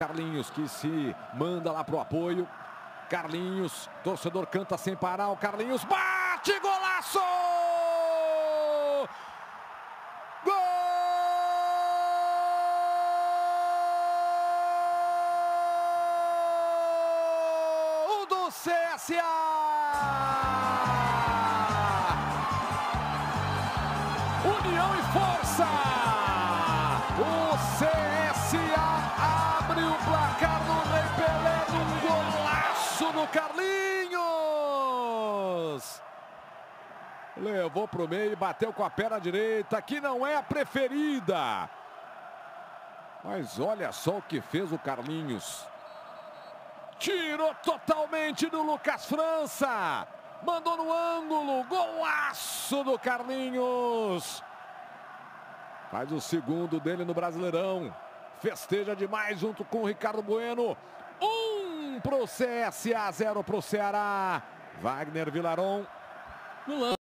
Carlinhos que se manda lá pro apoio. Carlinhos, torcedor canta sem parar. O Carlinhos bate golaço! Gol do CSA! União e força! O CSA placar no Rei Pelé num golaço do Carlinhos! Levou pro meio e bateu com a perna direita, que não é a preferida. Mas olha só o que fez o Carlinhos. Tirou totalmente do Lucas França. Mandou no ângulo. Golaço do Carlinhos. Faz o segundo dele no Brasileirão. Festeja demais junto com o Ricardo Bueno. Um pro CSA, zero pro Ceará. Wagner Vilaron. No